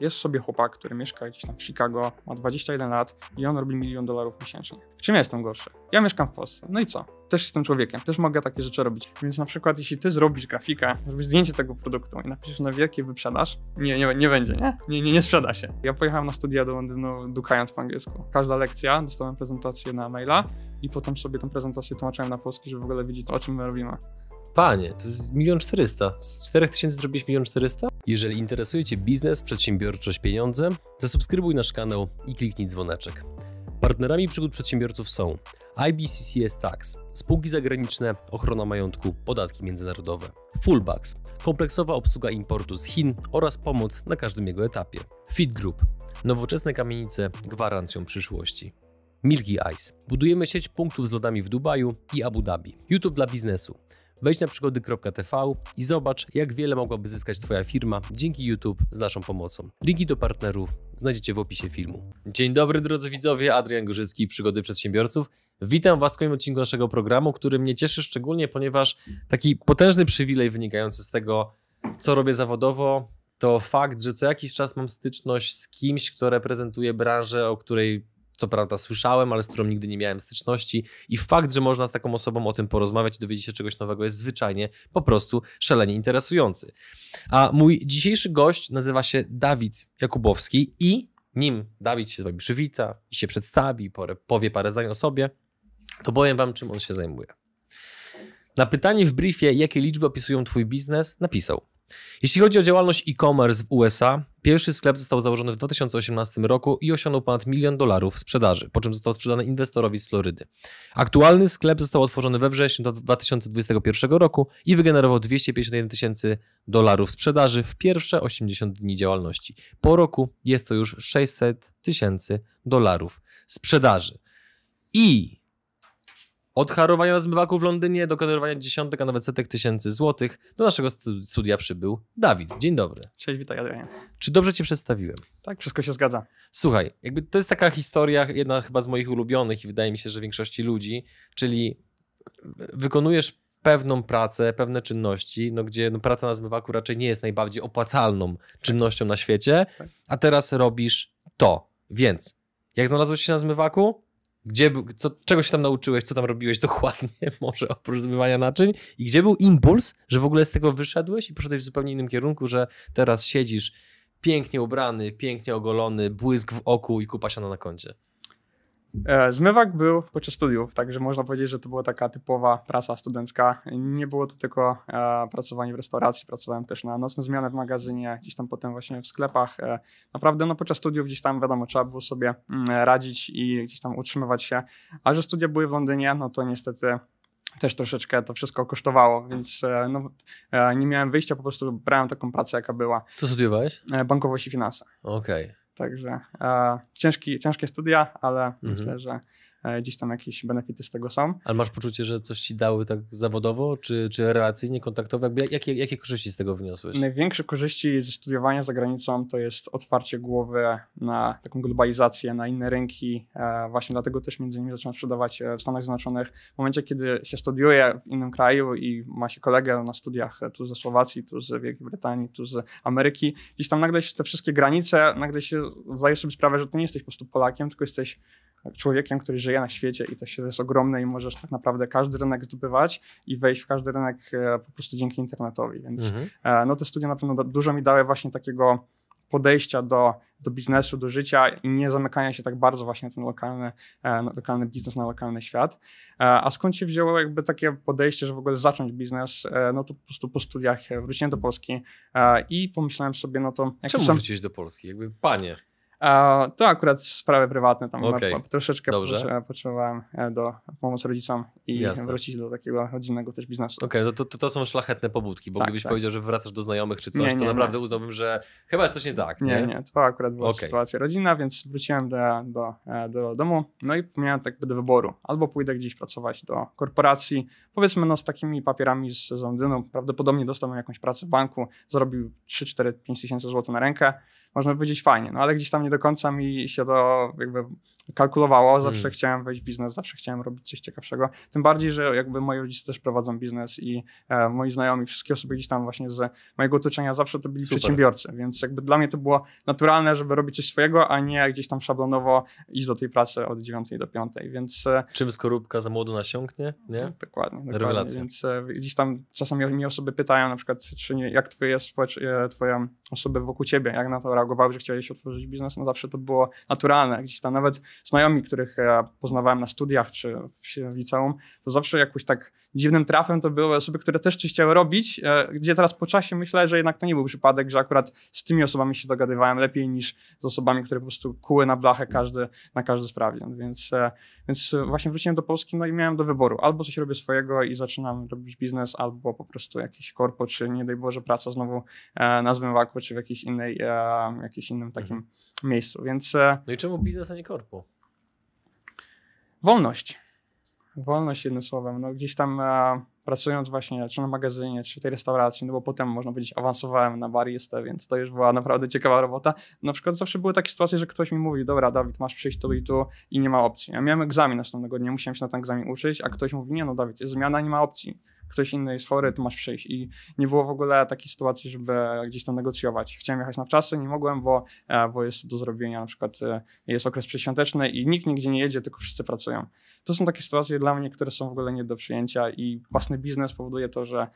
Jest sobie chłopak, który mieszka gdzieś tam w Chicago, ma 21 lat i on robi milion dolarów miesięcznie. W czym ja jestem gorszy? Ja mieszkam w Polsce. No i co? Też jestem człowiekiem, też mogę takie rzeczy robić. Więc na przykład, jeśli ty zrobisz grafikę, zrobisz zdjęcie tego produktu i napiszesz na wielkie wyprzedaż, nie, nie, nie będzie, nie? Nie, nie, nie sprzeda się. Ja pojechałem na studia do Londynu dukając po angielsku. Każda lekcja, dostałem prezentację na maila i potem sobie tę prezentację tłumaczyłem na polski, żeby w ogóle wiedzieć, o czym my robimy. Panie, to jest milion czterysta. Z 4000 zrobiłeś milion czterysta? Jeżeli interesuje Cię biznes, przedsiębiorczość, pieniądze, zasubskrybuj nasz kanał i kliknij dzwoneczek. Partnerami przygód przedsiębiorców są IBCCS Tax, spółki zagraniczne, ochrona majątku, podatki międzynarodowe, Fullbacks, kompleksowa obsługa importu z Chin oraz pomoc na każdym jego etapie, Fit Group, nowoczesne kamienice gwarancją przyszłości. Milky Ice. Budujemy sieć punktów z lodami w Dubaju i Abu Dhabi. YouTube dla biznesu. Wejdź na przygody.tv i zobacz, jak wiele mogłaby zyskać Twoja firma dzięki YouTube z naszą pomocą. Linki do partnerów znajdziecie w opisie filmu. Dzień dobry drodzy widzowie, Adrian Gorzycki, Przygody Przedsiębiorców. Witam Was w kolejnym odcinku naszego programu, który mnie cieszy szczególnie, ponieważ taki potężny przywilej wynikający z tego, co robię zawodowo, to fakt, że co jakiś czas mam styczność z kimś, kto reprezentuje branżę, o której co prawda słyszałem, ale z którą nigdy nie miałem styczności i fakt, że można z taką osobą o tym porozmawiać i dowiedzieć się czegoś nowego jest zwyczajnie po prostu szalenie interesujący. A mój dzisiejszy gość nazywa się Dawid Jakubowski i nim Dawid się z wami przywita i się przedstawi, powie parę zdań o sobie, to powiem wam, czym on się zajmuje. Na pytanie w briefie, jakie liczby opisują twój biznes, napisał – jeśli chodzi o działalność e-commerce w USA, pierwszy sklep został założony w 2018 roku i osiągnął ponad milion dolarów sprzedaży, po czym został sprzedany inwestorowi z Florydy. Aktualny sklep został otworzony we wrześniu 2021 roku i wygenerował 251 tysięcy dolarów sprzedaży w pierwsze 80 dni działalności. Po roku jest to już 600 tysięcy dolarów sprzedaży. I od harowania na zmywaku w Londynie do generowania dziesiątek, a nawet setek tysięcy złotych do naszego studia przybył Dawid. Dzień dobry. Cześć, witaj Adrianie. Czy dobrze cię przedstawiłem? Tak, wszystko się zgadza. Słuchaj, jakby to jest taka historia, jedna chyba z moich ulubionych i wydaje mi się, że większości ludzi, czyli wykonujesz pewną pracę, pewne czynności, no gdzie no praca na zmywaku raczej nie jest najbardziej opłacalną czynnością na świecie, tak. a teraz robisz to. Więc jak znalazłeś się na zmywaku? Gdzie, co, czego się tam nauczyłeś, co tam robiłeś dokładnie, może oprócz zmywania naczyń? I gdzie był impuls, że w ogóle z tego wyszedłeś i poszedłeś w zupełnie innym kierunku, że teraz siedzisz pięknie ubrany, pięknie ogolony, błysk w oku i kupa siana na koncie? E, zmywak był podczas studiów, także można powiedzieć, że to była taka typowa praca studencka. Nie było to tylko e, pracowanie w restauracji, pracowałem też na nocne zmiany w magazynie, gdzieś tam potem właśnie w sklepach. E, naprawdę no podczas studiów gdzieś tam wiadomo, trzeba było sobie mm, radzić i gdzieś tam utrzymywać się, a że studia były w Londynie, no to niestety też troszeczkę to wszystko kosztowało, więc no, nie miałem wyjścia, po prostu brałem taką pracę, jaka była. Co studiowałeś? Bankowość i finanse. Okej. Okay. Także e, ciężki, ciężkie studia, ale mhm. myślę, że gdzieś tam jakieś benefity z tego są. Ale masz poczucie, że coś ci dały tak zawodowo, czy, czy relacyjnie, kontaktowo? Jakby jakie, jakie korzyści z tego wyniosłeś? Największe korzyści ze studiowania za granicą to jest otwarcie głowy na taką globalizację, na inne rynki. E, właśnie dlatego też między innymi zacząłem sprzedawać e, w Stanach Zjednoczonych. W momencie, kiedy się studiuje w innym kraju i ma się kolegę na studiach tu ze Słowacji, tu z Wielkiej Brytanii, tu z Ameryki, gdzieś tam nagle się te wszystkie granice, nagle się zdajesz sobie sprawę, że ty nie jesteś po prostu Polakiem, tylko jesteś człowiekiem, który żyje na świecie i to się jest ogromne i możesz tak naprawdę każdy rynek zdobywać i wejść w każdy rynek e, po prostu dzięki internetowi. Więc mhm. E, no te studia na pewno dużo mi dały właśnie takiego podejścia do, do biznesu, do życia i nie zamykania się tak bardzo właśnie na ten lokalny, e, lokalny biznes, na lokalny świat. A skąd się wzięło jakby takie podejście, że w ogóle zacząć biznes? No to po prostu po studiach wróciłem do Polski i pomyślałem sobie, no to... Czemu są... wróciłeś do Polski? Jakby panie. To akurat sprawy prywatne, tam okay. troszeczkę Dobrze. potrzebowałem e, do pomóc rodzicom i Jasne. wrócić do takiego rodzinnego też biznesu. Okej, okay, to, to, to, są szlachetne pobudki, bo tak, gdybyś tak. powiedział, że wracasz do znajomych czy coś, nie, nie, to naprawdę nie. uznałbym, że chyba jest coś nie tak. Nie, nie, nie to akurat była okay. sytuacja rodzinna, więc wróciłem do, do, e, do domu, no i miałem tak do wyboru. Albo pójdę gdzieś pracować do korporacji, powiedzmy no z takimi papierami z, Londynu, prawdopodobnie dostałbym jakąś pracę w banku, zarobił 3, 4, 5 tysięcy złotych na rękę, można powiedzieć fajnie, no ale gdzieś tam nie do końca mi się to jakby kalkulowało, zawsze Mm. chciałem wejść w biznes, zawsze chciałem robić coś ciekawszego, tym bardziej, że jakby moi rodzice też prowadzą biznes i e, moi znajomi, wszystkie osoby gdzieś tam właśnie z mojego otoczenia zawsze to byli Super. przedsiębiorcy, więc jakby dla mnie to było naturalne, żeby robić coś swojego, a nie gdzieś tam szablonowo iść do tej pracy od 9 do 5, więc e, Czym skorupka za młodu nasiąknie, nie? Dokładnie, dokładnie. Rewelacja. Więc e, gdzieś tam czasami mnie osoby pytają na przykład, czy nie, jak twoje, e, twoje osoby wokół ciebie, jak na to reagowały, że chciałeś otworzyć biznes, no zawsze to było naturalne. Gdzieś tam nawet znajomi, których poznawałem na studiach czy w, się- liceum, to zawsze jakoś tak dziwnym trafem to były osoby, które też coś chciały robić, e, gdzie teraz po czasie myślę, że jednak to nie był przypadek, że akurat z tymi osobami się dogadywałem lepiej niż z osobami, które po prostu kuły na blachę każdy, na każdy sprawie. Więc, e, więc właśnie wróciłem do Polski, no i miałem do wyboru. Albo coś robię swojego i zaczynam robić biznes, albo po prostu jakiś korpo, czy nie daj Boże praca znowu e, na Zmywaku, czy w jakiejś innej, e, jakimś innym takim miejscu. Więc e, No i czemu biznes, a nie korpo? wolność. Wolność jednym słowem. No gdzieś tam e, pracując właśnie czy na magazynie, czy w tej restauracji, no bo potem można powiedzieć awansowałem na baristę, więc to już była naprawdę ciekawa robota. Na przykład zawsze były takie sytuacje, że ktoś mi mówi, dobra Dawid, masz przyjść tu i tu i nie ma opcji. Ja miałem egzamin następnego dnia, musiałem się na ten egzamin uczyć, a ktoś mówi, nie no Dawid, jest zmiana, nie ma opcji. Ktoś inny jest chory, to masz przyjść. I nie było w ogóle takiej sytuacji, żeby gdzieś tam negocjować. Chciałem jechać na wczasy, nie mogłem, bo, e, bo jest do zrobienia, na przykład e, jest okres przedświąteczny i nikt nigdzie nie jedzie, tylko wszyscy pracują. To są takie sytuacje dla mnie, które są w ogóle nie do przyjęcia i własny biznes powoduje to, że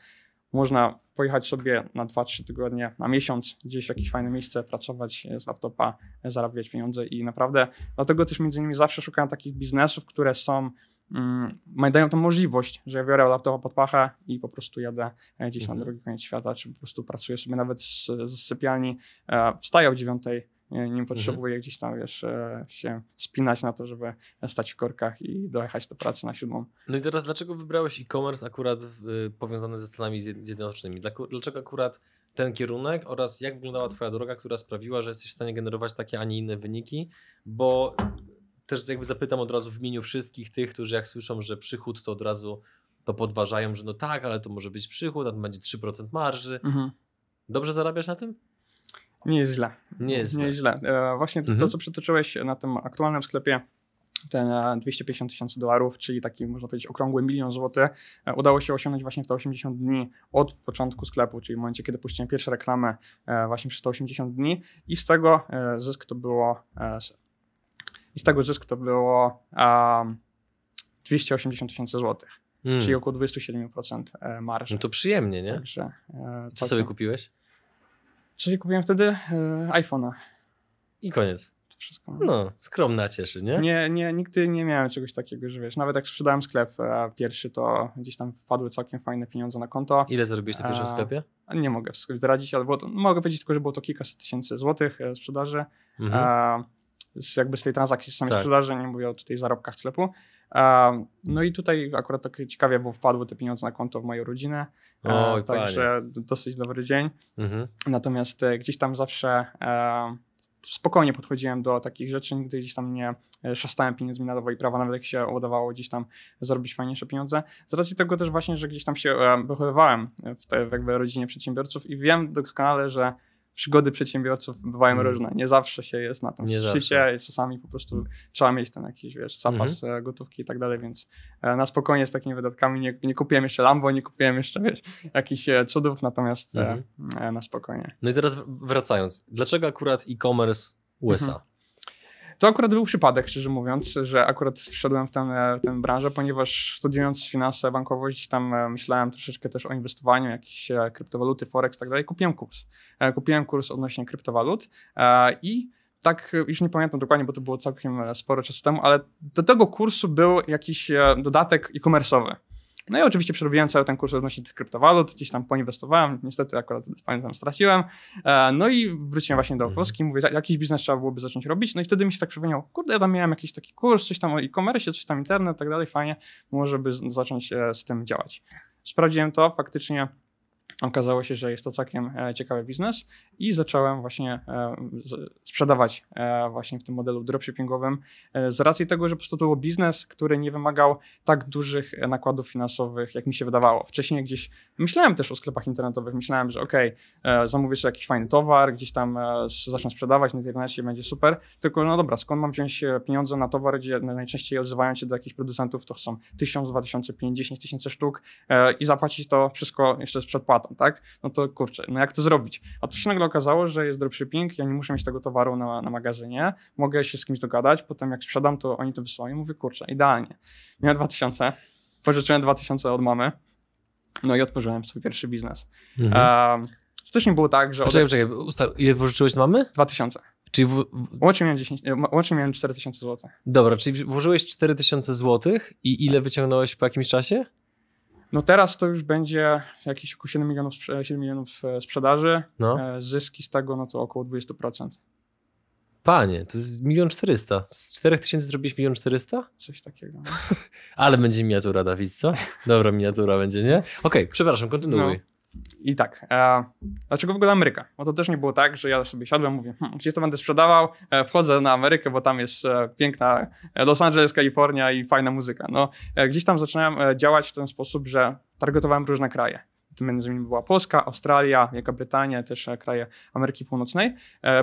można pojechać sobie na 2-3 tygodnie, na miesiąc gdzieś w jakieś fajne miejsce, pracować z laptopa, zarabiać pieniądze i naprawdę dlatego też między innymi zawsze szukam takich biznesów, które są mm, dają tą możliwość, że ja biorę laptopa pod pachę i po prostu jadę e, gdzieś na Mhm. drugi koniec świata, czy po prostu pracuję sobie nawet z, z sypialni, e, wstaję o dziewiątej, nie, nie potrzebuję gdzieś tam, wiesz, e, się spinać na to, żeby stać w korkach i dojechać do pracy na siódmą. No i teraz dlaczego wybrałeś e-commerce akurat y, powiązany ze Stanami Zjed- Zjednoczonymi? Dlaczego akurat ten kierunek oraz jak wyglądała twoja droga, która sprawiła, że jesteś w stanie generować takie, a nie inne wyniki? Bo też jakby zapytam od razu w imieniu wszystkich tych, którzy jak słyszą, że przychód to od razu to podważają, że no tak, ale to może być przychód, a to będzie 3% marży. Dobrze zarabiasz na tym? Nie jest źle. Nie jest Nie źle. jest źle. E, właśnie to, Mhm. co przytoczyłeś na tym aktualnym sklepie, ten e, 250 tysięcy dolarów, czyli taki, można powiedzieć, okrągły milion złotych, e, udało się osiągnąć właśnie w te 80 dni od początku sklepu, czyli w momencie, kiedy puściłem pierwsze reklamy e, właśnie przez te 80 dni i z tego e, zysk to było e, i z tego zysk to było um, 280 tysięcy złotych, Mm. czyli około 27% e, marży. No to przyjemnie, nie? Także, e, Co sobie kupiłeś? Co sobie kupiłem wtedy? E, iPhone'a. I koniec. To wszystko. No, skromna cieszy, nie? Nie, nie, nigdy nie miałem czegoś takiego, że wiesz, nawet jak sprzedałem sklep e, pierwszy, to gdzieś tam wpadły całkiem fajne pieniądze na konto. Ile zarobiłeś na pierwszym A, sklepie? Nie mogę wszystko zdradzić, ale to, mogę powiedzieć tylko, że było to kilkaset tysięcy złotych e, sprzedaży. Mhm. E, z, jakby z tej transakcji z samej Tak. sprzedaży, nie mówię o tutaj zarobkach sklepu. E, no i tutaj akurat tak ciekawie, bo wpadły te pieniądze na konto w moją rodzinę. E, Oj, także dosyć dobry dzień. Mhm. Natomiast e, gdzieś tam zawsze e, spokojnie podchodziłem do takich rzeczy, nigdy gdzieś tam nie e, szastałem pieniędzmi na lewo i prawo, nawet jak się udawało gdzieś tam zarobić fajniejsze pieniądze. Z racji tego też właśnie, że gdzieś tam się e, wychowywałem w tej jakby rodzinie przedsiębiorców i wiem doskonale, że przygody przedsiębiorców bywają Mm. różne. Nie zawsze się jest na tym Nie szczycie, czasami po prostu trzeba mieć ten jakiś, wiesz, zapas Mhm. e, gotówki i tak dalej, więc e, na spokojnie z takimi wydatkami nie, nie kupiłem jeszcze Lambo, nie kupiłem jeszcze, wiesz, jakichś e, cudów, natomiast Mhm. e, na spokojnie. No i teraz wracając, dlaczego akurat e-commerce USA? Mhm. To akurat był przypadek, szczerze mówiąc, że akurat wszedłem w tę, w tę branżę, ponieważ studiując finanse, bankowość, tam e, myślałem troszeczkę też o inwestowaniu, jakieś e, kryptowaluty, forex i tak dalej. Kupiłem kurs. E, Kupiłem kurs odnośnie kryptowalut e, i tak, e, już nie pamiętam dokładnie, bo to było całkiem e, sporo czasu temu, ale do tego kursu był jakiś e, dodatek e-commerce'owy. No i oczywiście przerobiłem cały ten kurs odnośnie tych kryptowalut, gdzieś tam poinwestowałem, niestety akurat pamiętam straciłem. E, No i wróciłem właśnie do Mhm. Polski, mówię, jakiś biznes trzeba byłoby zacząć robić. No i wtedy mi się tak przypomniało, kurde, ja tam miałem jakiś taki kurs, coś tam o e-commerce, coś tam internet tak dalej, fajnie, może by zacząć z tym działać. Sprawdziłem to, faktycznie Okazało się, że jest to całkiem e, ciekawy biznes i zacząłem właśnie e, sprzedawać e, właśnie w tym modelu dropshippingowym z racji tego, że po prostu to był biznes, który nie wymagał tak dużych nakładów finansowych, jak mi się wydawało. Wcześniej gdzieś myślałem też o sklepach internetowych, myślałem, że ok, zamówię sobie jakiś fajny towar, gdzieś tam zacznę sprzedawać na internecie, będzie super, tylko no dobra, skąd mam wziąć pieniądze na towar, gdzie najczęściej odzywają się do jakichś producentów, to chcą 1000, 2000, 5, 10 tysięcy sztuk i zapłacić to wszystko jeszcze z przedpłatą tak? No to kurczę, no jak to zrobić? A tu się nagle okazało, że jest dropshipping, ja nie muszę mieć tego towaru na, na magazynie, mogę się z kimś dogadać, potem jak sprzedam, to oni to wysyłają, mówię, kurczę, idealnie. Miałem 2000, pożyczyłem 2000 od mamy, no i otworzyłem swój pierwszy biznes. Mhm. Um, to też nie było tak, że... Poczekaj, poczekaj, usta- ile pożyczyłeś od mamy? 2000. Czyli w... łącznie, miałem 10, łącznie miałem 4000 zł. Dobra, czyli włożyłeś 4000 zł i ile wyciągnąłeś po jakimś czasie? No teraz to już będzie jakieś około 7 milionów, 7 milionów e, sprzedaży. No. E, zyski z tego no to około 20%. Panie, to jest milion czterysta. Z 4 tysięcy zrobiłeś milion czterysta? Coś takiego. No. Ale będzie miniatura, Dawid, co? Dobra miniatura będzie, nie? Okej, okay, przepraszam, kontynuuj. No. I tak, e, dlaczego w ogóle Ameryka? Bo to też nie było tak, że ja sobie siadłem, mówię, hm, gdzie to będę sprzedawał, e, wchodzę na Amerykę, bo tam jest e, piękna e, Los Angeles, Kalifornia i fajna muzyka. No, e, gdzieś tam zaczynałem e, działać w ten sposób, że targetowałem różne kraje. To między innymi była Polska, Australia, Wielka Brytania, też kraje Ameryki Północnej,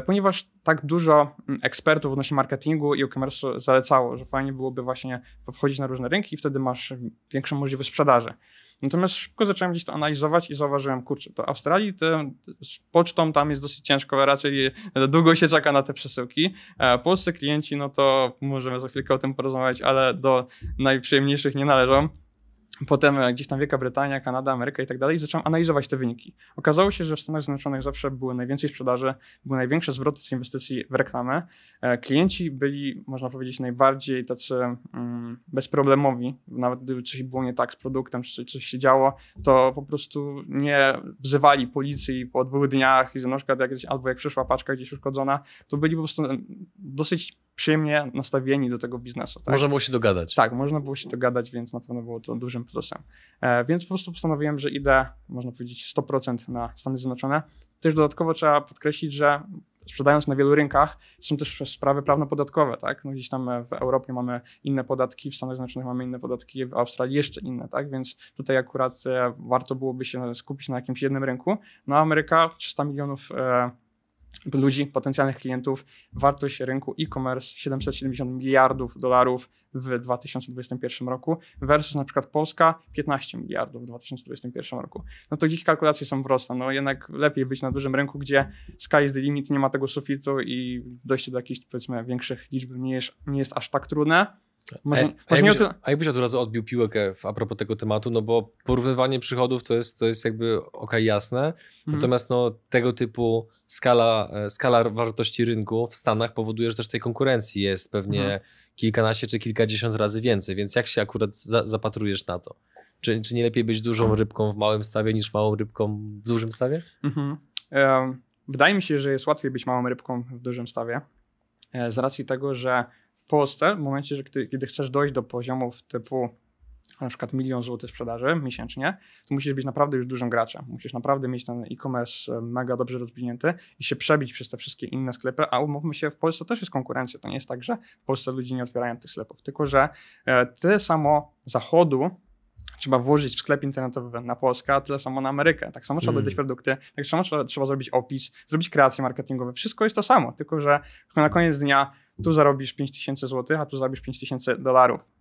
ponieważ tak dużo mm, ekspertów odnośnie marketingu i e-commerce zalecało, że fajnie byłoby właśnie wchodzić na różne rynki i wtedy masz większą możliwość sprzedaży. Natomiast szybko zacząłem gdzieś to analizować i zauważyłem, kurczę, to Australii z pocztą tam jest dosyć ciężko, raczej długo się czeka na te przesyłki. E, polscy klienci, no to możemy za chwilkę o tym porozmawiać, ale do najprzyjemniejszych nie należą. Potem e, gdzieś tam Wielka Brytania, Kanada, Ameryka i tak dalej, zacząłem analizować te wyniki. Okazało się, że w Stanach Zjednoczonych zawsze były najwięcej sprzedaży, były największe zwroty z inwestycji w reklamę. E, klienci byli, można powiedzieć, najbardziej tacy mm, bezproblemowi. Nawet gdyby coś było nie tak z produktem, czy coś się działo, to po prostu nie wzywali policji po dwóch dniach, że na przykład jak, albo jak przyszła paczka gdzieś uszkodzona, to byli po prostu dosyć przyjemnie nastawieni do tego biznesu. Tak? Można było się dogadać. Tak, można było się dogadać, więc na pewno było to dużym plusem. E, więc po prostu postanowiłem, że idę, można powiedzieć, 100% na Stany Zjednoczone. Też dodatkowo trzeba podkreślić, że sprzedając na wielu rynkach, są też sprawy prawno-podatkowe, tak? No gdzieś tam w Europie mamy inne podatki, w Stanach Zjednoczonych mamy inne podatki, w Australii jeszcze inne, tak? Więc tutaj akurat e, warto byłoby się skupić na jakimś jednym rynku. No Ameryka 300 milionów e, ludzi, potencjalnych klientów, wartość rynku e-commerce 770 miliardów dolarów w 2021 roku versus na przykład Polska 15 miliardów w 2021 roku. No to gdzieś kalkulacje są proste, no jednak lepiej być na dużym rynku, gdzie sky is the limit, nie ma tego sufitu i dojście do jakichś powiedzmy większych liczb nie jest, nie jest aż tak trudne, może, a, a, jakbyś, a jakbyś od razu odbił piłkę a propos tego tematu, no bo porównywanie przychodów to jest, to jest jakby ok, jasne, mhm. natomiast no, tego typu skala, e, skala wartości rynku w Stanach powoduje, że też tej konkurencji jest pewnie mhm. kilkanaście czy kilkadziesiąt razy więcej, więc jak się akurat za, zapatrujesz na to? Czy, czy nie lepiej być dużą rybką w małym stawie niż małą rybką w dużym stawie? Mhm. wydaje mi się, że jest łatwiej być małą rybką w dużym stawie e, z racji tego, że Polsce, w momencie, że kiedy, kiedy chcesz dojść do poziomów typu na przykład milion złotych sprzedaży miesięcznie, to musisz być naprawdę już dużym graczem. Musisz naprawdę mieć ten e-commerce e, mega dobrze rozwinięty i się przebić przez te wszystkie inne sklepy, a umówmy się, w Polsce też jest konkurencja. To nie jest tak, że w Polsce ludzie nie otwierają tych sklepów, tylko że e, tyle samo zachodu trzeba włożyć w sklep internetowy na Polskę, a tyle samo na Amerykę. Tak samo trzeba mm. dodać produkty, tak samo trzeba, trzeba zrobić opis, zrobić kreacje marketingowe. Wszystko jest to samo, tylko że na koniec dnia tu zarobisz 5000 zł, a tu zarobisz 5000 dolarów.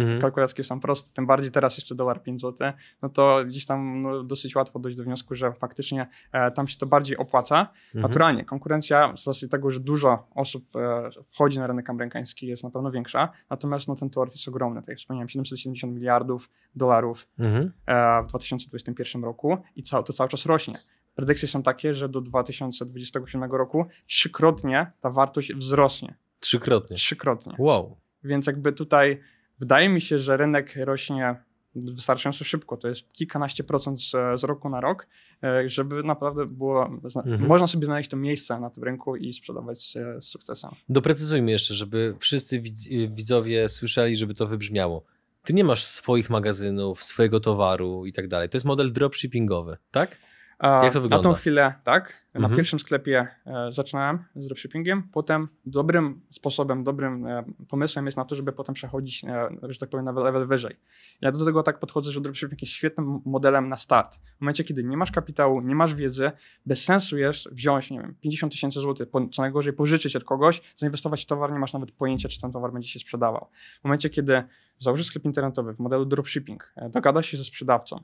Mhm. Kalkulacje są proste, tym bardziej teraz jeszcze dolar 5 zł, no to gdzieś tam no, dosyć łatwo dojść do wniosku, że faktycznie e, tam się to bardziej opłaca. Mhm. Naturalnie konkurencja z racji tego, że dużo osób e, wchodzi na rynek amerykański jest na pewno większa, natomiast no, ten tort jest ogromny, tak jak wspomniałem, 770 miliardów dolarów mhm. e, w 2021 roku i ca to cały czas rośnie. Predykcje są takie, że do 2027 roku trzykrotnie ta wartość wzrośnie. Trzykrotnie. Trzykrotnie. Wow. Więc jakby tutaj wydaje mi się, że rynek rośnie wystarczająco szybko. To jest kilkanaście procent z, z roku na rok, e, żeby naprawdę było. Mhm. Można sobie znaleźć to miejsce na tym rynku i sprzedawać z, z sukcesem. Doprecyzujmy jeszcze, żeby wszyscy widzowie słyszeli, żeby to wybrzmiało. ty nie masz swoich magazynów, swojego towaru i tak dalej. To jest model dropshippingowy, tak? Jak to wygląda? Na tą chwilę, tak. Na Mhm. pierwszym sklepie e, zaczynałem z dropshippingiem. Potem dobrym sposobem, dobrym e, pomysłem jest na to, żeby potem przechodzić, e, że tak powiem, na level wyżej. Ja do tego tak podchodzę, że dropshipping jest świetnym modelem na start. W momencie, kiedy nie masz kapitału, nie masz wiedzy, bez sensu jest wziąć, nie wiem, 50 tysięcy złotych, co najgorzej pożyczyć od kogoś, zainwestować w towar, nie masz nawet pojęcia, czy ten towar będzie się sprzedawał. W momencie, kiedy założysz sklep internetowy w modelu dropshipping, dogadasz się ze sprzedawcą,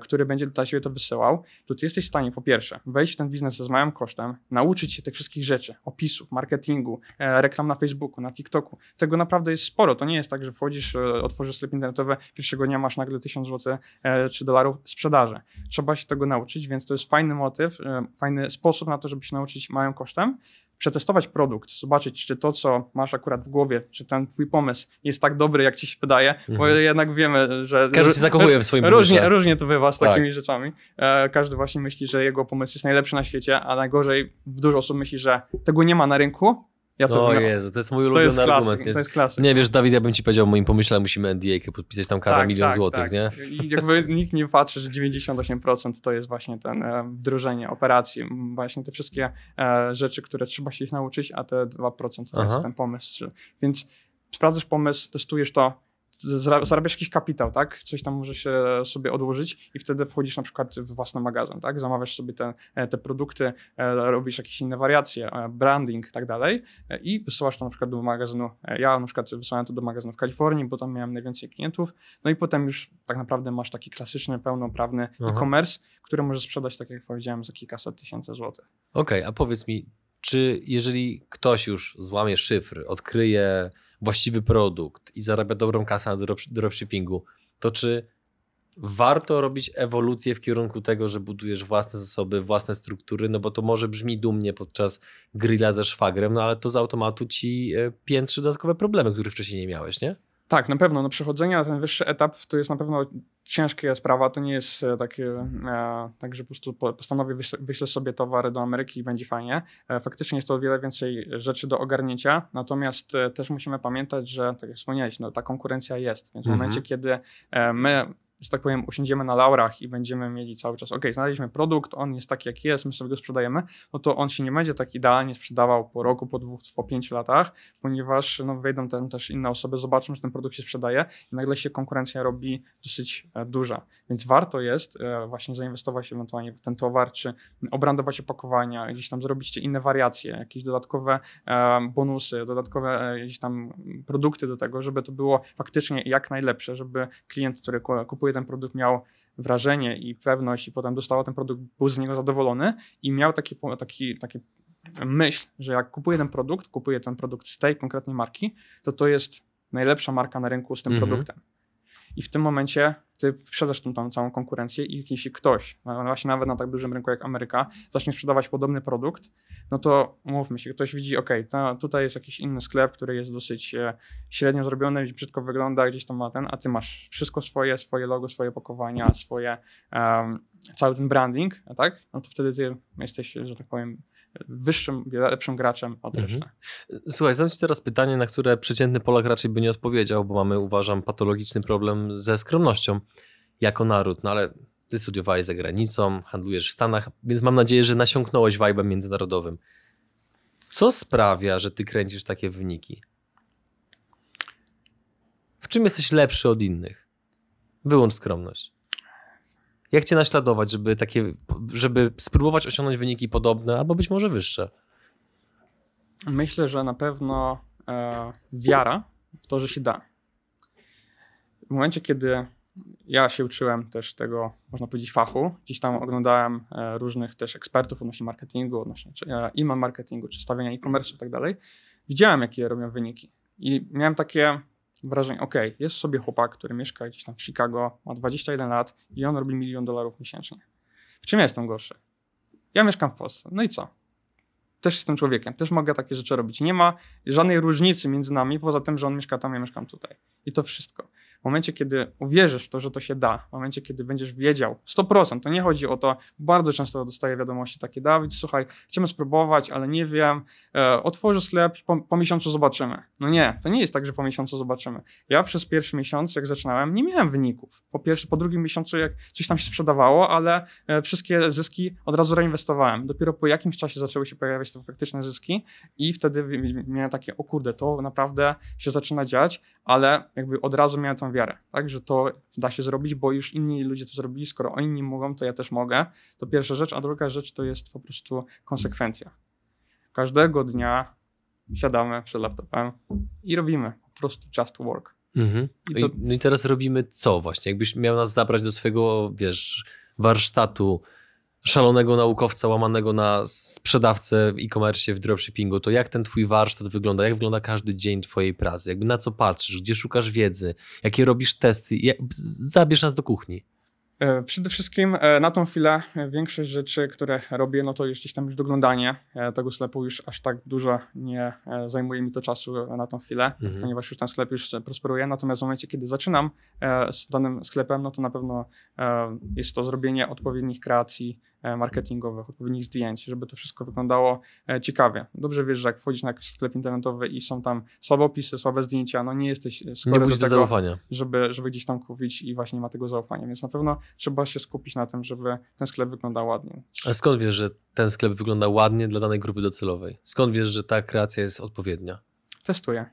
który będzie dla ciebie to wysyłał, to ty jesteś w stanie po pierwsze wejść w ten biznes z małym kosztem, nauczyć się tych wszystkich rzeczy, opisów, marketingu, e, reklam na Facebooku, na TikToku. Tego naprawdę jest sporo. To nie jest tak, że wchodzisz, e, otworzysz sklep internetowy, pierwszego dnia masz nagle 1000 zł e, czy dolarów sprzedaży. Trzeba się tego nauczyć, więc to jest fajny motyw, e, fajny sposób na to, żeby się nauczyć małym kosztem, przetestować produkt, zobaczyć, czy to, co masz akurat w głowie, czy ten twój pomysł jest tak dobry, jak ci się wydaje, bo Mhm. jednak wiemy, że... Każdy się zakochuje w swoim Różnie, pomyśle. różnie to bywa z Tak. takimi rzeczami. E, każdy właśnie myśli, że jego pomysł jest najlepszy na świecie, a najgorzej dużo osób myśli, że tego nie ma na rynku. Ja to, O no, Jezu, to jest mój to ulubiony jest argument. klasyk. Jest, To jest klasyk. Nie wiesz, Dawid, ja bym ci powiedział moim pomyśle, musimy NDA podpisać tam karę milion złotych, nie? Tak. I jakby nikt nie patrzy, że 98% to jest właśnie ten e, wdrożenie operacji, właśnie te wszystkie e, rzeczy, które trzeba się ich nauczyć, a te 2% to Aha. jest ten pomysł. Więc sprawdzasz pomysł, testujesz to, zarabiasz jakiś kapitał, tak? Coś tam może się sobie odłożyć i wtedy wchodzisz na przykład w własny magazyn, tak? Zamawiasz sobie te, e, te produkty, e, robisz jakieś inne wariacje, e, branding i tak dalej e, i wysyłasz to na przykład do magazynu. e, Ja na przykład wysłałem to do magazynu w Kalifornii, bo tam miałem najwięcej klientów, no i potem już tak naprawdę masz taki klasyczny, pełnoprawny e-commerce, który możesz sprzedać, tak jak powiedziałem, za kilkaset tysięcy złotych. Okej, a powiedz mi, czy jeżeli ktoś już złamie szyfr, odkryje właściwy produkt i zarabia dobrą kasę na drop, dropshippingu, to czy warto robić ewolucję w kierunku tego, że budujesz własne zasoby, własne struktury, no bo to może brzmi dumnie podczas grilla ze szwagrem, no ale to z automatu ci e, piętrzy dodatkowe problemy, których wcześniej nie miałeś, nie? Tak, na pewno. No, przechodzenie na ten wyższy etap to jest na pewno ciężka sprawa. To nie jest e, takie, e, tak, że po prostu po- postanowię, wyślę, wyślę sobie towar do Ameryki i będzie fajnie. E, faktycznie jest to o wiele więcej rzeczy do ogarnięcia, natomiast e, też musimy pamiętać, że, tak jak wspomniałeś, no, ta konkurencja jest. Więc w Mhm. momencie, kiedy e, my że tak powiem, usiądziemy na laurach i będziemy mieli cały czas, ok, znaleźliśmy produkt, on jest taki, jaki jest, my sobie go sprzedajemy, no to on się nie będzie tak idealnie sprzedawał po roku, po dwóch, po pięciu latach, ponieważ no, wejdą tam też inne osoby, zobaczą, że ten produkt się sprzedaje i nagle się konkurencja robi dosyć e, duża. Więc warto jest e, właśnie zainwestować ewentualnie w ten towar, czy obrandować opakowania, gdzieś tam zrobić inne wariacje, jakieś dodatkowe e, bonusy, dodatkowe gdzieś tam produkty do tego, żeby to było faktycznie jak najlepsze, żeby klient, który ku- kupuje ten produkt miał wrażenie i pewność i potem dostał ten produkt, był z niego zadowolony i miał taki, taki, taki myśl, że jak kupuje ten produkt, kupuje ten produkt z tej konkretnej marki, to to jest najlepsza marka na rynku z tym Mhm. produktem. I w tym momencie ty sprzedasz tą, tą całą konkurencję i jeśli ktoś, właśnie nawet na tak dużym rynku jak Ameryka, zacznie sprzedawać podobny produkt, no to umówmy się, ktoś widzi, ok, to, tutaj jest jakiś inny sklep, który jest dosyć e, średnio zrobiony, brzydko wygląda, gdzieś tam ma ten, a ty masz wszystko swoje, swoje logo, swoje opakowania, swoje, em, cały ten branding, tak? No to wtedy ty jesteś, że tak powiem, wyższym, lepszym graczem od Mhm. reszty. Słuchaj, zadam Ci teraz pytanie, na które przeciętny Polak raczej by nie odpowiedział, bo mamy, uważam, patologiczny problem ze skromnością jako naród. No ale Ty studiowałeś za granicą, handlujesz w Stanach, więc mam nadzieję, że nasiąknąłeś vibe'em międzynarodowym. Co sprawia, że Ty kręcisz takie wyniki? W czym jesteś lepszy od innych? Wyłącz skromność. Jak Cię naśladować, żeby, takie, żeby spróbować osiągnąć wyniki podobne albo być może wyższe? Myślę, że na pewno e, wiara w to, że się da. W momencie, kiedy ja się uczyłem też tego, można powiedzieć, fachu, gdzieś tam oglądałem e, różnych też ekspertów odnośnie marketingu, odnośnie e, e-mail marketingu, czy stawiania e-commerce i tak dalej, widziałem, jakie robią wyniki. I miałem takie wrażenie, ok, jest sobie chłopak, który mieszka gdzieś tam w Chicago, ma 21 lat i on robi milion dolarów miesięcznie. W czym ja jestem gorszy? Ja mieszkam w Polsce. No i co? też jestem człowiekiem, też mogę takie rzeczy robić. Nie ma żadnej różnicy między nami, poza tym, że on mieszka tam, ja mieszkam tutaj. I to wszystko. W momencie, kiedy uwierzysz w to, że to się da, w momencie, kiedy będziesz wiedział 100%, to nie chodzi o to, bardzo często dostaję wiadomości takie, Dawid, słuchaj, chcemy spróbować, ale nie wiem, e, otworzę sklep po, po miesiącu zobaczymy. No nie, to nie jest tak, że po miesiącu zobaczymy. Ja przez pierwszy miesiąc, jak zaczynałem, nie miałem wyników. Po pierwszy, po drugim miesiącu, jak coś tam się sprzedawało, ale e, wszystkie zyski od razu reinwestowałem. Dopiero po jakimś czasie zaczęły się pojawiać te faktyczne zyski i wtedy miałem takie, o kurde, to naprawdę się zaczyna dziać, ale jakby od razu miałem tą wiarę, tak, że to da się zrobić, bo już inni ludzie to zrobili, skoro oni mogą, to ja też mogę. To pierwsza rzecz, a druga rzecz to jest po prostu konsekwencja. Każdego dnia siadamy przed laptopem i robimy po prostu just work. Mhm. I, to... no i teraz robimy co właśnie? Jakbyś miał nas zabrać do swojego, wiesz, warsztatu szalonego naukowca łamanego na sprzedawcę w e-commerce, w dropshippingu, to jak ten twój warsztat wygląda? Jak wygląda każdy dzień twojej pracy? Jakby na co patrzysz? Gdzie szukasz wiedzy? Jakie robisz testy? Zabierz nas do kuchni. E, przede wszystkim e, na tą chwilę e, większość rzeczy, które robię, no to jest gdzieś tam już doglądanie tego sklepu już aż tak dużo nie zajmuje mi to czasu na tą chwilę, mhm. ponieważ już ten sklep już prosperuje. Natomiast w momencie, kiedy zaczynam z danym sklepem, no to na pewno jest to zrobienie odpowiednich kreacji, marketingowych, odpowiednich zdjęć, żeby to wszystko wyglądało e, ciekawie. Dobrze wiesz, że jak wchodzisz na jakiś sklep internetowy i są tam słabe opisy, słabe zdjęcia, no nie jesteś e, skory nie do tego, zaufania. Żeby, żeby gdzieś tam kupić i właśnie nie ma tego zaufania, więc na pewno trzeba się skupić na tym, żeby ten sklep wyglądał ładnie. A skąd wiesz, że ten sklep wygląda ładnie dla danej grupy docelowej? Skąd wiesz, że ta kreacja jest odpowiednia? Testuję.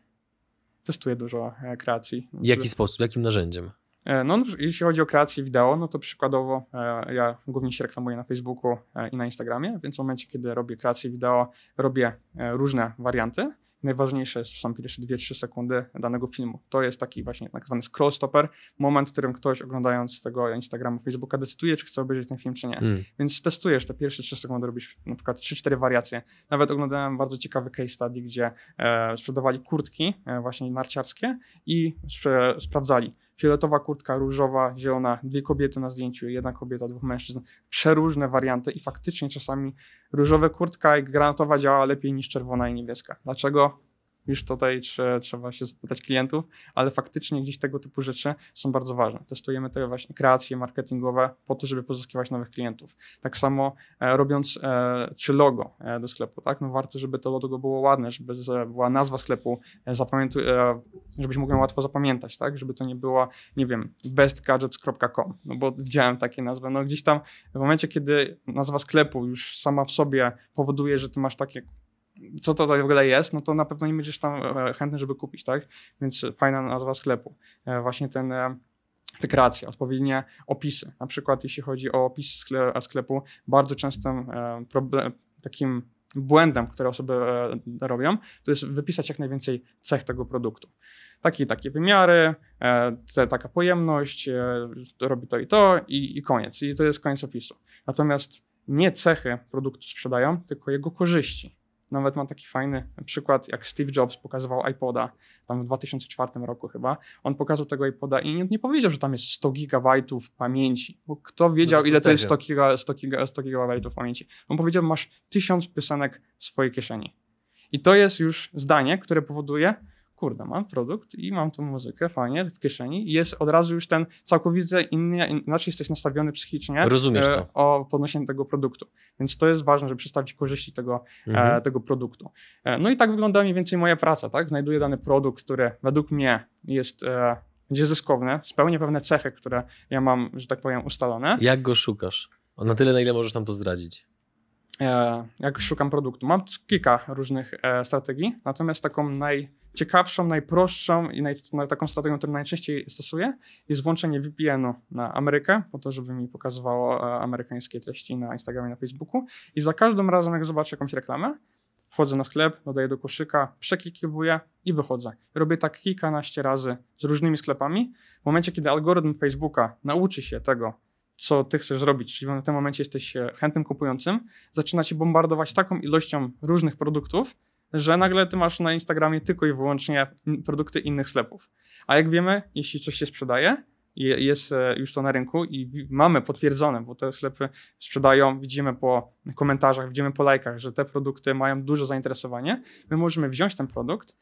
Testuję dużo kreacji. W jaki sposób, jakim narzędziem? E, no, jeśli chodzi o kreację wideo, no to przykładowo e, ja głównie się reklamuję na Facebooku e, i na Instagramie, więc w momencie, kiedy robię kreację wideo, robię różne warianty. Najważniejsze są pierwsze 2-3 sekundy danego filmu. To jest taki właśnie tak zwany scroll stopper, moment, w którym ktoś oglądając tego Instagrama, Facebooka decyduje, czy chce obejrzeć ten film, czy nie. Mm. Więc testujesz te pierwsze 3 sekundy, robisz na przykład 3-4 wariacje. Nawet oglądałem bardzo ciekawy case study, gdzie e, sprzedawali kurtki e, właśnie narciarskie i sprawdzali, fioletowa kurtka, różowa, zielona, dwie kobiety na zdjęciu, jedna kobieta, dwóch mężczyzn, przeróżne warianty i faktycznie czasami różowa kurtka i granatowa działa lepiej niż czerwona i niebieska. Dlaczego? Już tutaj trzeba się zapytać klientów, ale faktycznie gdzieś tego typu rzeczy są bardzo ważne. Testujemy te właśnie kreacje marketingowe po to, żeby pozyskiwać nowych klientów. Tak samo e, robiąc e, czy logo e, do sklepu, tak? No warto, żeby to logo było ładne, żeby była nazwa sklepu, e, zapamiętu, e, żebyś mógł ją łatwo zapamiętać, tak? Żeby to nie było, nie wiem, bestgadgets.com, no bo widziałem takie nazwy. No gdzieś tam w momencie, kiedy nazwa sklepu już sama w sobie powoduje, że ty masz takie co to w ogóle jest, no to na pewno nie będziesz tam e, chętny, żeby kupić, tak? Więc fajna nazwa sklepu. E, właśnie ten e, te kreacje, odpowiednie opisy. Na przykład jeśli chodzi o opisy sklepu, bardzo częstym problem, takim błędem, które osoby robią, to jest wypisać jak najwięcej cech tego produktu. Takie takie wymiary, te, taka pojemność, robi to i to i, i koniec. I to jest koniec opisu. Natomiast nie cechy produktu sprzedają, tylko jego korzyści. Nawet mam taki fajny przykład, jak Steve Jobs pokazywał iPoda, tam w 2004 roku chyba. On pokazał tego iPoda i nie, powiedział, że tam jest 100 gigabajtów pamięci, bo kto wiedział, ile to jest 100, giga, 100, giga, 100 gigabajtów pamięci. On powiedział, masz tysiąc piosenek w swojej kieszeni. I to jest już zdanie, które powoduje, kurde, mam produkt i mam tą muzykę fajnie w kieszeni i jest od razu już ten całkowicie inny, inaczej jesteś nastawiony psychicznie Rozumiesz e, to. o podnoszenie tego produktu. Więc to jest ważne, żeby przedstawić korzyści tego, e, mhm. e, tego produktu. E, no i tak wygląda mniej więcej moja praca, tak? Znajduję dany produkt, który według mnie jest e, będzie zyskowny, spełnia pewne cechy, które ja mam, że tak powiem, ustalone. Jak go szukasz? Na tyle, na ile możesz nam to zdradzić. E, jak szukam produktu. Mam kilka różnych strategii, natomiast taką naj ciekawszą, najprostszą i naj, taką strategią, którą najczęściej stosuję, jest włączenie VPN-u na Amerykę, po to, żeby mi pokazywało e, amerykańskie treści na Instagramie, na Facebooku. I za każdym razem, jak zobaczę jakąś reklamę, wchodzę na sklep, dodaję do koszyka, przeklikiwuję i wychodzę. Robię tak kilkanaście razy z różnymi sklepami. W momencie, kiedy algorytm Facebooka nauczy się tego, co ty chcesz zrobić, czyli w tym momencie jesteś e, chętnym kupującym, zaczyna cię bombardować taką ilością różnych produktów, że nagle ty masz na Instagramie tylko i wyłącznie produkty innych sklepów. A jak wiemy, jeśli coś się sprzedaje, jest e, już to na rynku i mamy potwierdzone, bo te sklepy sprzedają, widzimy po komentarzach, widzimy po lajkach, że te produkty mają duże zainteresowanie, my możemy wziąć ten produkt,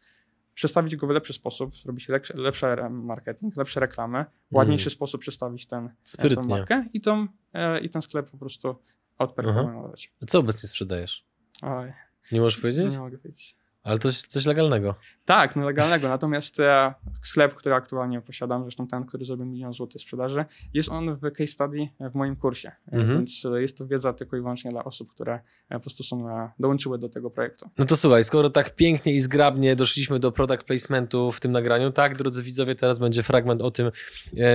przestawić go w lepszy sposób, zrobić lepszy, marketing, lepsze reklamy, ładniejszy Mm. sposób przedstawić ten, e, markę i, tą, e, i ten sklep po prostu odperformować. A Co obecnie sprzedajesz? Oj, Nie możesz powiedzieć? nie mogę powiedzieć. Ale to coś legalnego. Tak, no legalnego. Natomiast e, sklep, który aktualnie posiadam, zresztą ten, który zrobił milion złotych sprzedaży, jest on w case study w moim kursie. E, Mhm. Więc e, jest to wiedza tylko i wyłącznie dla osób, które e, po prostu są, dołączyły do tego projektu. No to słuchaj, skoro tak pięknie i zgrabnie doszliśmy do product placementu w tym nagraniu, tak, drodzy widzowie, teraz będzie fragment o tym,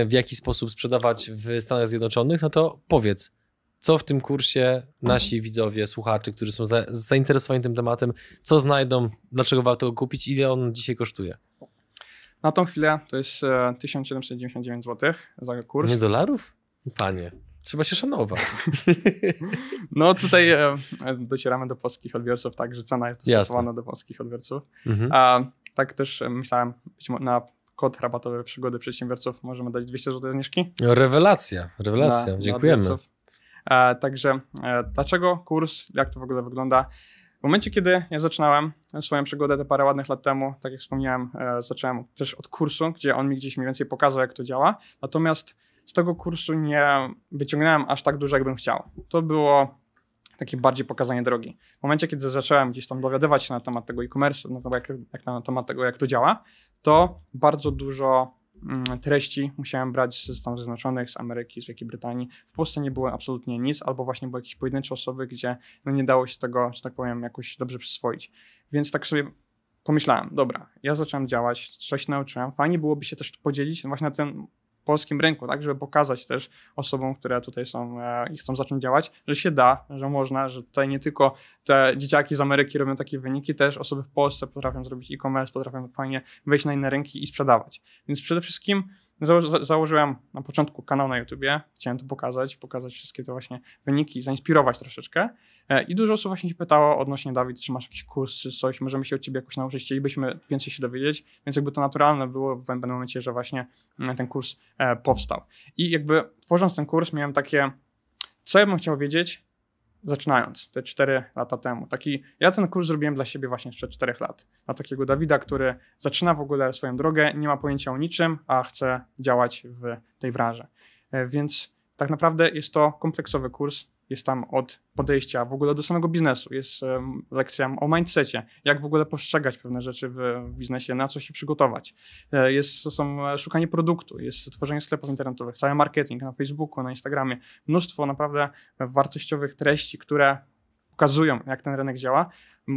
w jaki sposób sprzedawać w Stanach Zjednoczonych, no to powiedz, co w tym kursie nasi widzowie, słuchacze, którzy są za, zainteresowani tym tematem, co znajdą, dlaczego warto go kupić, ile on dzisiaj kosztuje? Na tą chwilę to jest e, 1799 zł za kurs. Nie dolarów? Panie, trzeba się szanować. No tutaj e, e, docieramy do polskich odbiorców, tak, że cena jest Jasne. dostosowana do polskich odbiorców. Mhm. A tak też e, myślałem, na kod rabatowy przygody przedsiębiorców możemy dać 200 zł zniżki. Rewelacja, rewelacja, dla dziękujemy. E, także e, dlaczego kurs, jak to w ogóle wygląda? W momencie, kiedy ja zaczynałem swoją przygodę te parę ładnych lat temu, tak jak wspomniałem, e, zacząłem też od kursu, gdzie on mi gdzieś mniej więcej pokazał, jak to działa. Natomiast z tego kursu nie wyciągnąłem aż tak dużo, jakbym chciał. To było takie bardziej pokazanie drogi. W momencie, kiedy zacząłem gdzieś tam dowiadywać się na temat tego e-commerce, jak, na temat tego, jak to działa, to bardzo dużo treści musiałem brać ze Stanów Zjednoczonych, z Ameryki, z Wielkiej Brytanii. W Polsce nie było absolutnie nic, albo właśnie były jakieś pojedyncze osoby, gdzie no nie dało się tego, że tak powiem, jakoś dobrze przyswoić. Więc tak sobie pomyślałem, dobra, ja zacząłem działać, coś nauczyłem, fajnie byłoby się też podzielić właśnie na tym polskim rynku, tak, żeby pokazać też osobom, które tutaj są e, i chcą zacząć działać, że się da, że można, że tutaj nie tylko te dzieciaki z Ameryki robią takie wyniki, też osoby w Polsce potrafią zrobić e-commerce, potrafią fajnie wejść na inne rynki i sprzedawać. Więc przede wszystkim zało- za- założyłem na początku kanał na YouTubie, chciałem to pokazać, pokazać wszystkie te właśnie wyniki, zainspirować troszeczkę. E, i dużo osób właśnie się pytało odnośnie Dawid, czy masz jakiś kurs, czy coś, możemy się od ciebie jakoś nauczyć, chcielibyśmy więcej się dowiedzieć, więc jakby to naturalne było w pewnym momencie, że właśnie mm, ten kurs e, powstał. I jakby tworząc ten kurs miałem takie, co ja bym chciał wiedzieć, zaczynając te 4 lata temu. Taki, ja ten kurs zrobiłem dla siebie właśnie sprzed 4 lat. Dla takiego Dawida, który zaczyna w ogóle swoją drogę, nie ma pojęcia o niczym, a chce działać w tej branży. E, Więc tak naprawdę jest to kompleksowy kurs. Jest tam od podejścia w ogóle do samego biznesu. Jest lekcja o mindsetie, jak w ogóle postrzegać pewne rzeczy w w biznesie, na co się przygotować. E, Jest, to są e, szukanie produktu, jest tworzenie sklepów internetowych, cały marketing na Facebooku, na Instagramie. Mnóstwo naprawdę wartościowych treści, które pokazują, jak ten rynek działa.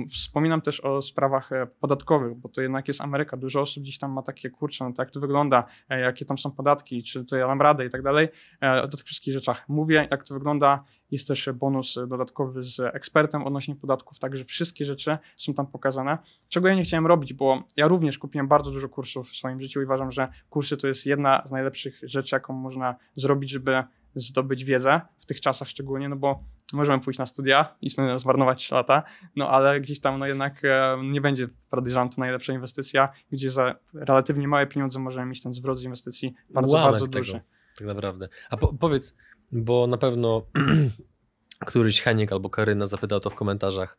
Wspominam też o sprawach e, podatkowych, bo to jednak jest Ameryka. Dużo osób gdzieś tam ma takie, kurczę, no to jak to wygląda, e, jakie tam są podatki, czy to ja dam radę i tak dalej. E, O tych wszystkich rzeczach mówię, jak to wygląda. Jest też bonus dodatkowy z ekspertem odnośnie podatków, także wszystkie rzeczy są tam pokazane. Czego ja nie chciałem robić, bo ja również kupiłem bardzo dużo kursów w swoim życiu i uważam, że kursy to jest jedna z najlepszych rzeczy, jaką można zrobić, żeby zdobyć wiedzę w tych czasach szczególnie, no bo możemy pójść na studia i zmarnować 3 lata, no ale gdzieś tam no jednak e, nie będzie, podejrzewam, to najlepsza inwestycja, gdzie za relatywnie małe pieniądze możemy mieć ten zwrot z inwestycji bardzo, Ułamek bardzo tego. duży. Tak naprawdę. A po, powiedz, bo na pewno któryś Heniek albo Karyna zapytał to w komentarzach.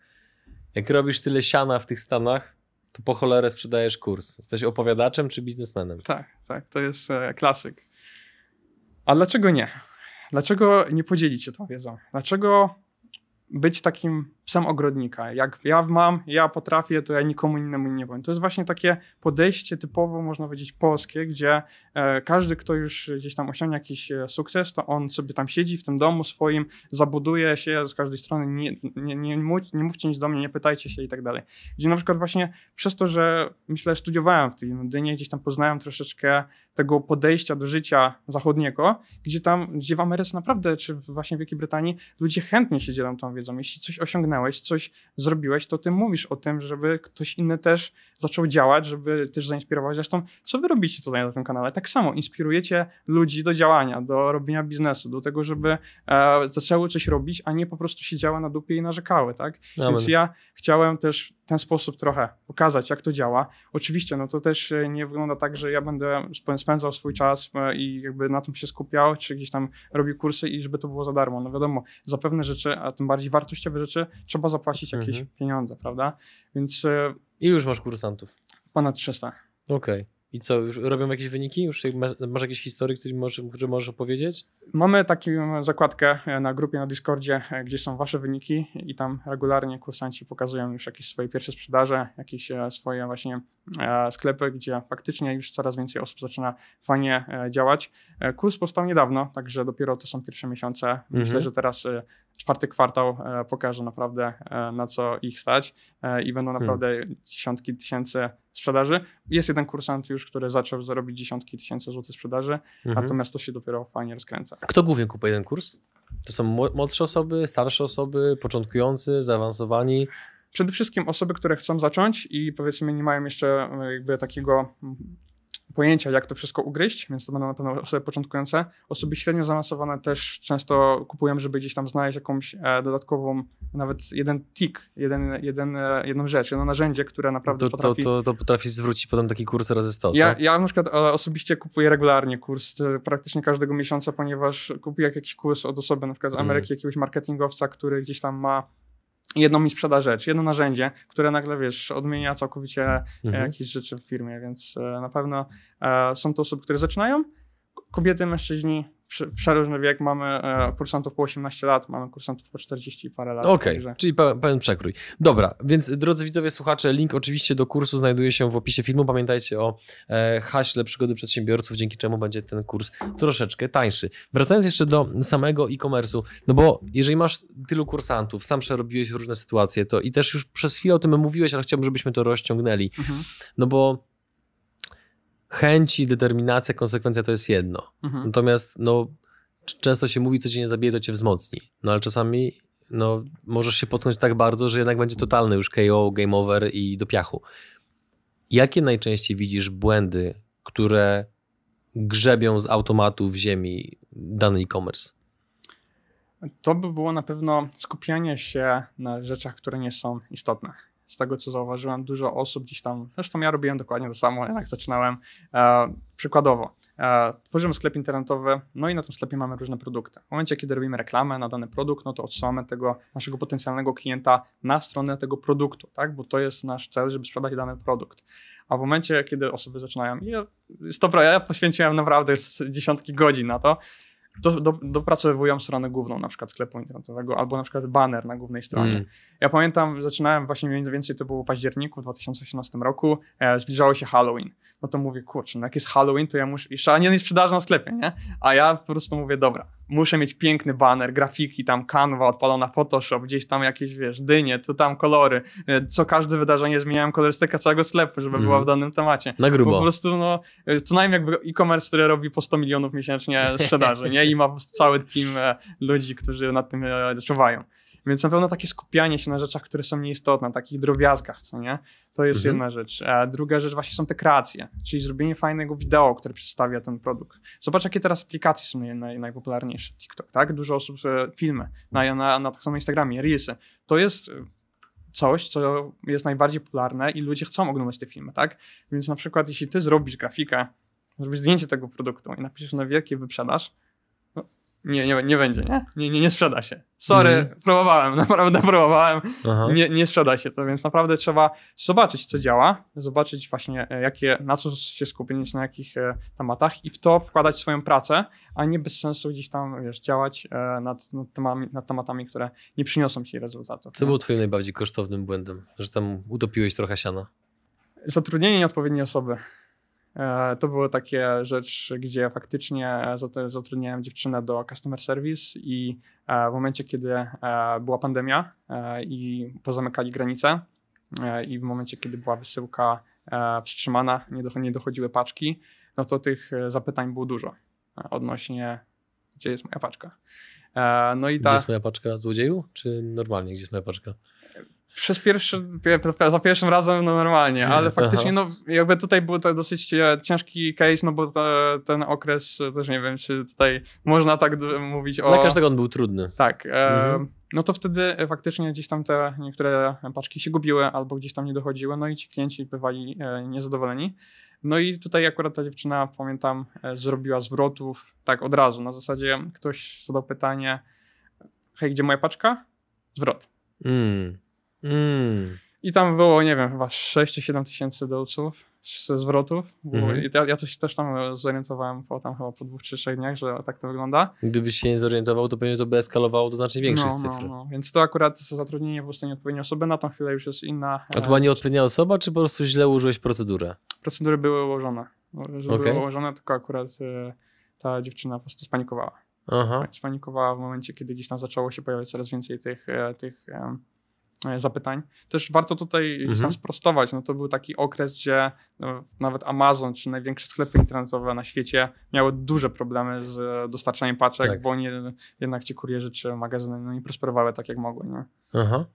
Jak robisz tyle siana w tych Stanach, to po cholerę sprzedajesz kurs. Jesteś opowiadaczem czy biznesmenem? Tak, tak, to jest e, klasyk. A dlaczego nie? Dlaczego nie podzielić się tą wiedzą? Dlaczego być takim psem ogrodnika? Jak ja mam, ja potrafię, to ja nikomu innemu nie powiem. To jest właśnie takie podejście typowo, można powiedzieć, polskie, gdzie e, każdy, kto już gdzieś tam osiągnie jakiś e, sukces, to on sobie tam siedzi w tym domu swoim, zabuduje się z każdej strony, nie, nie, nie, mów, nie mówcie nic do mnie, nie pytajcie się i tak dalej. Gdzie na przykład właśnie przez to, że myślę, studiowałem w tej Londynie, gdzieś tam poznałem troszeczkę tego podejścia do życia zachodniego, gdzie tam, gdzie w Ameryce naprawdę, czy właśnie w Wielkiej Brytanii, ludzie chętnie się dzielą tą wiedzą. Jeśli coś osiągnąłeś, coś zrobiłeś, to ty mówisz o tym, żeby ktoś inny też zaczął działać, żeby też zainspirować. Zresztą, co wy robicie tutaj na tym kanale? Tak samo inspirujecie ludzi do działania, do robienia biznesu, do tego, żeby e, zaczęły coś robić, a nie po prostu siedziały na dupie i narzekały, tak? Amen. Więc ja chciałem też w ten sposób trochę pokazać, jak to działa. Oczywiście, no to też e, nie wygląda tak, że ja będę sp- spędzał swój czas e, i jakby na tym się skupiał, czy gdzieś tam robił kursy i żeby to było za darmo. No wiadomo, za pewne rzeczy, a tym bardziej wartościowe rzeczy, trzeba zapłacić jakieś Mhm. pieniądze, prawda? Więc e, I już masz kursantów. Ponad 300. Okej. I co, już robią jakieś wyniki? Już masz, masz jakieś historie, które możesz, które możesz opowiedzieć? Mamy taką zakładkę e, na grupie na Discordzie, e, gdzie są wasze wyniki i tam regularnie kursanci pokazują już jakieś swoje pierwsze sprzedaże, jakieś e, swoje właśnie sklepy, gdzie faktycznie już coraz więcej osób zaczyna fajnie działać. Kurs powstał niedawno, także dopiero to są pierwsze miesiące. Mhm. Myślę, że teraz czwarty kwartał pokaże naprawdę na co ich stać i będą hmm. naprawdę hmm. dziesiątki tysięcy sprzedaży. Jest jeden kursant już, który zaczął zarobić dziesiątki tysięcy złotych sprzedaży, mhm. natomiast to się dopiero fajnie rozkręca. Kto głównie kupuje ten kurs? To są młodsze osoby, starsze osoby, początkujący, zaawansowani? Przede wszystkim osoby, które chcą zacząć i powiedzmy nie mają jeszcze jakby takiego pojęcia, jak to wszystko ugryźć, więc to będą na pewno osoby początkujące. Osoby średnio zaawansowane też często kupują, żeby gdzieś tam znaleźć jakąś e, dodatkową, nawet jeden tik, jeden, jeden, e, jedną rzecz, jedno narzędzie, które naprawdę to, potrafi... To, to, to potrafi zwrócić potem taki kurs razy 100, ja, ja na przykład e, osobiście kupuję regularnie kurs, praktycznie każdego miesiąca, ponieważ kupuję jakiś kurs od osoby, na przykład z Ameryki, mm. jakiegoś marketingowca, który gdzieś tam ma jedną mi sprzeda rzecz, jedno narzędzie, które nagle, wiesz, odmienia całkowicie mhm. jakieś rzeczy w firmie, więc e, na pewno e, są to osoby, które zaczynają. Kobiety, mężczyźni, przeróżny wiek, mamy e, kursantów po 18 lat, mamy kursantów po 40 parę lat. Okej, okay, czyli pełen przekrój. Dobra, więc drodzy widzowie, słuchacze, link oczywiście do kursu znajduje się w opisie filmu. Pamiętajcie o e, haśle przygody przedsiębiorców, dzięki czemu będzie ten kurs troszeczkę tańszy. Wracając jeszcze do samego e-commerce'u, no bo jeżeli masz tylu kursantów, sam przerobiłeś różne sytuacje, to i też już przez chwilę o tym mówiłeś, ale chciałbym, żebyśmy to rozciągnęli, mhm. no bo chęci, determinacja, konsekwencja to jest jedno. Mhm. Natomiast no, często się mówi, co cię nie zabije, to cię wzmocni. No ale czasami no, możesz się potknąć tak bardzo, że jednak będzie totalny już KO, game over i do piachu. Jakie najczęściej widzisz błędy, które grzebią z automatu w ziemi dany e-commerce? To by było na pewno skupianie się na rzeczach, które nie są istotne z tego co zauważyłem, dużo osób gdzieś tam, zresztą ja robiłem dokładnie to samo, jak zaczynałem. E, przykładowo, e, tworzymy sklep internetowy, no i na tym sklepie mamy różne produkty. W momencie, kiedy robimy reklamę na dany produkt, no to odsyłamy tego naszego potencjalnego klienta na stronę tego produktu, tak? bo to jest nasz cel, żeby sprzedać dany produkt. A w momencie, kiedy osoby zaczynają, i to ja poświęciłem naprawdę dziesiątki godzin na to, do, do, dopracowują stronę główną, na przykład sklepu internetowego, albo na przykład banner na głównej stronie. Mm. Ja pamiętam, zaczynałem właśnie mniej więcej, to było w październiku 2018 roku, e, zbliżało się Halloween. No to mówię, kurczę, no jak jest Halloween, to ja muszę, jeszcze, a nie jest sprzedaż na sklepie, nie? A ja po prostu mówię, dobra, muszę mieć piękny banner, grafiki, tam Canva, odpalona Photoshop, gdzieś tam jakieś, wiesz, dynie, tu tam kolory. E, co każde wydarzenie zmieniałem kolorystykę całego sklepu, żeby mm. była w danym temacie. Na grubo. Po prostu, no, e, co najmniej jakby e-commerce, który robi po 100 milionów miesięcznie sprzedaży, nie? I ma cały team e, ludzi, którzy nad tym czuwają. Więc na pewno takie skupianie się na rzeczach, które są nieistotne, takich drobiazgach, co nie? To jest mhm. jedna rzecz. A druga rzecz właśnie są te kreacje, czyli zrobienie fajnego wideo, które przedstawia ten produkt. Zobacz, jakie teraz aplikacje są naj, naj, najpopularniejsze. TikTok, tak? Dużo osób, e, filmy, na, na, na tak samo Instagramie, Reelsy. To jest e, coś, co jest najbardziej popularne i ludzie chcą oglądać te filmy, tak? Więc na przykład, jeśli ty zrobisz grafikę, zrobisz zdjęcie tego produktu i napiszesz na wielkie wyprzedaż, nie, nie, nie będzie, nie? Nie, nie, nie sprzeda się. Sorry, mm. próbowałem, naprawdę próbowałem. Nie, nie sprzeda się to, więc naprawdę trzeba zobaczyć, co działa, zobaczyć właśnie, e, jakie, na co się skupić, na jakich e, tematach i w to wkładać swoją pracę, a nie bez sensu gdzieś tam, wiesz, działać e, nad, nad, temami, nad tematami, które nie przyniosą ci rezultatów. Co było twoim najbardziej kosztownym błędem, że tam utopiłeś trochę siana? Zatrudnienie nieodpowiedniej osoby. E, to było takie rzecz, gdzie faktycznie zatrudniałem dziewczynę do customer service i e, w momencie, kiedy e, była pandemia i pozamykali granice i w momencie, kiedy była wysyłka wstrzymana, nie dochodziły paczki, no to tych zapytań było dużo odnośnie, gdzie jest moja paczka. No i ta... Gdzie jest moja paczka złodzieju, czy normalnie, gdzie jest moja paczka? Przez pierwszy, za pierwszym razem no normalnie, ale faktycznie no jakby tutaj był to dosyć e, ciężki case, no bo ten okres e, też nie wiem, czy tutaj można tak mówić o... Dla każdego on był trudny. Tak. E, mhm. no to wtedy faktycznie gdzieś tam te niektóre paczki się gubiły albo gdzieś tam nie dochodziły, no i ci klienci bywali niezadowoleni. No i tutaj akurat ta dziewczyna, pamiętam, zrobiła zwrotów tak od razu. Na zasadzie ktoś zadał pytanie, hej, gdzie moja paczka? Zwrot. Mm. Mm. I tam było, nie wiem, chyba 6 czy 7 tysięcy dolców, z- zwrotów. Mhm. I ja, ja coś też tam zorientowałem po tam chyba po dwóch czy trzech dniach, że tak to wygląda. Gdybyś się nie zorientował, to pewnie to by eskalowało do znacznie większej no, cyfry. No, no. Więc to akurat zatrudnienie po prostu nieodpowiedniej osoby, na tą chwilę już jest inna. A to e, była nieodpowiednia osoba, czy po prostu źle ułożyłeś procedurę? Procedury były ułożone. Że Okej. były ułożone, tylko akurat e, ta dziewczyna po prostu spanikowała. Aha. Spanikowała w momencie, kiedy gdzieś tam zaczęło się pojawiać coraz więcej tych, e, tych zapytań. Też warto tutaj Mhm. tam sprostować. No to był taki okres, gdzie no, nawet Amazon czy największe sklepy internetowe na świecie miały duże problemy z e, dostarczaniem paczek, Tak. bo nie, jednak ci kurierzy czy magazyny no, nie prosperowały tak, jak mogły. Nie? Aha.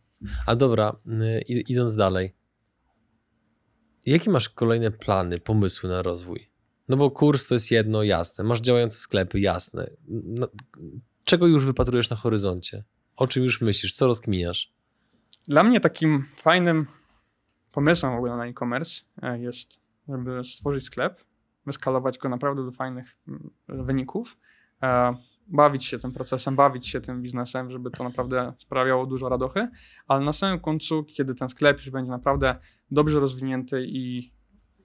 A dobra, y, id- idąc dalej. Jakie masz kolejne plany, pomysły na rozwój? No bo kurs to jest jedno, jasne. Masz działające sklepy, jasne. No, czego już wypatrujesz na horyzoncie? O czym już myślisz? Co rozkminiasz? Dla mnie takim fajnym pomysłem w ogóle na e-commerce e, jest, żeby stworzyć sklep, wyskalować go naprawdę do fajnych mm, wyników, e, bawić się tym procesem, bawić się tym biznesem, żeby to naprawdę sprawiało dużo radochy, ale na samym końcu, kiedy ten sklep już będzie naprawdę dobrze rozwinięty i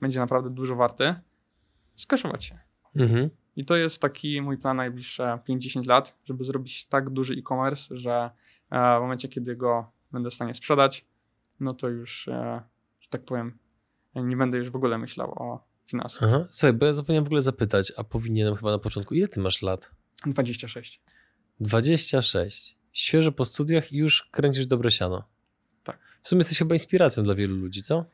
będzie naprawdę dużo warty, skaszować się. Mhm. I to jest taki mój plan najbliższe 5-10 lat, żeby zrobić tak duży e-commerce, że e, w momencie, kiedy go będę w stanie sprzedać, no to już, e, że tak powiem, nie będę już w ogóle myślał o finansach. Aha. Słuchaj, bo ja zapomniałem w ogóle zapytać, a powinienem chyba na początku, ile ty masz lat? 26. 26. Świeżo po studiach i już kręcisz dobre siano. Tak. W sumie jesteś chyba inspiracją dla wielu ludzi, co?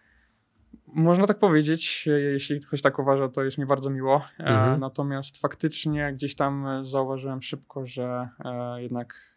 Można tak powiedzieć, e, jeśli ktoś tak uważa, to jest mi bardzo miło. E, Mhm. Natomiast faktycznie gdzieś tam zauważyłem szybko, że jednak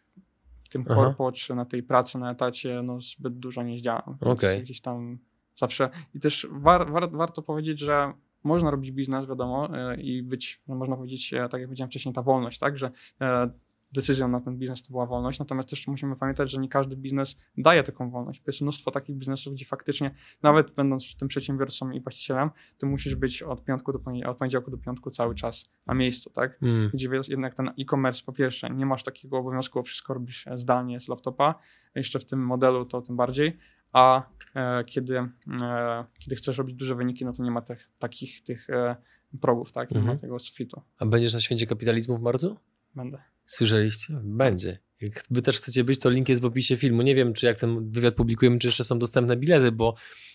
tym Aha. korpo czy na tej pracy na etacie no, zbyt dużo nie zdziałam. Okej. Gdzieś tam zawsze. I też war, war, warto powiedzieć, że można robić biznes, wiadomo, e, i być, no, można powiedzieć, e, tak jak powiedziałem wcześniej, ta wolność, tak, że e, decyzją na ten biznes to była wolność, natomiast też musimy pamiętać, że nie każdy biznes daje taką wolność. Jest mnóstwo takich biznesów, gdzie faktycznie nawet będąc tym przedsiębiorcą i właścicielem, ty musisz być od piątku do od poniedziałku do piątku cały czas na miejscu, tak? Mm. Gdzie jednak ten e-commerce po pierwsze nie masz takiego obowiązku, bo wszystko robisz e, zdalnie z laptopa, jeszcze w tym modelu to tym bardziej, a e, kiedy, e, kiedy chcesz robić duże wyniki, no to nie ma tych, takich tych e, progów, tak? Nie Mhm. ma tego sufitu. A będziesz na święcie kapitalizmu w marcu? Będę. Słyszeliście? Będzie. Jak wy też chcecie być, to link jest w opisie filmu. Nie wiem, czy jak ten wywiad publikujemy, czy jeszcze są dostępne bilety, bo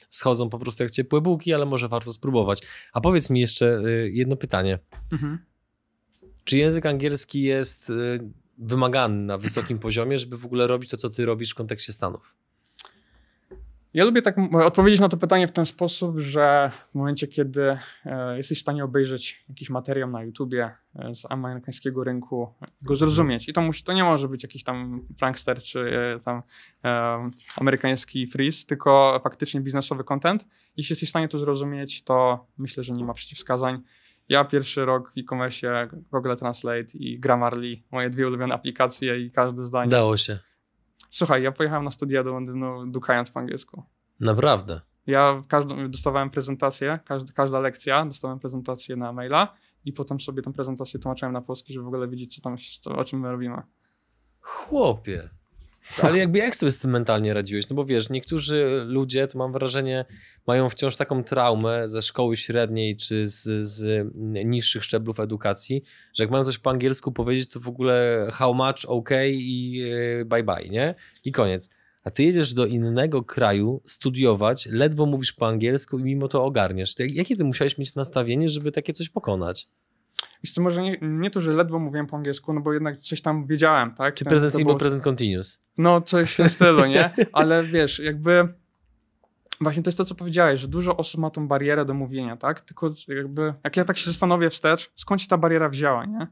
schodzą po prostu jak ciepłe bułki, ale może warto spróbować. A powiedz mi jeszcze y, jedno pytanie. Mhm. Czy język angielski jest y, wymagany na wysokim poziomie, żeby w ogóle robić to, co ty robisz w kontekście Stanów? Ja lubię tak odpowiedzieć na to pytanie w ten sposób, że w momencie, kiedy e, jesteś w stanie obejrzeć jakiś materiał na YouTubie e, z amerykańskiego rynku, go zrozumieć. I to, musi, to nie może być jakiś tam prankster czy e, tam e, amerykański freeze, tylko faktycznie biznesowy content. Jeśli jesteś w stanie to zrozumieć, to myślę, że nie ma przeciwwskazań. Ja pierwszy rok w e-commerce, Google Translate i Grammarly, moje dwie ulubione aplikacje i każde zdanie. Dało się. Słuchaj, ja pojechałem na studia do Londynu dukając po angielsku. Naprawdę. Ja każdą, dostawałem prezentację, każda, każda lekcja, dostałem prezentację na maila i potem sobie tę prezentację tłumaczyłem na polski, żeby w ogóle wiedzieć, co tam, co, o czym my robimy. Chłopie. Ale jakby jak sobie z tym mentalnie radziłeś? No bo wiesz, niektórzy ludzie, to mam wrażenie, mają wciąż taką traumę ze szkoły średniej czy z, z niższych szczeblów edukacji, że jak mają coś po angielsku powiedzieć, to w ogóle how much, ok i e, bye bye, nie? I koniec. A ty jedziesz do innego kraju studiować, ledwo mówisz po angielsku i mimo to ogarniesz. Jakie ty musiałeś mieć nastawienie, żeby takie coś pokonać? Jeszcze może nie, nie to, że ledwo mówiłem po angielsku, no bo jednak coś tam wiedziałem, tak? Czy to simple, było- present continuous? No, coś w tym stylu, nie? Ale wiesz, jakby właśnie to jest to, co powiedziałeś, że dużo osób ma tą barierę do mówienia, tak? Tylko jakby, jak ja tak się zastanowię wstecz, skąd się ta bariera wzięła, nie?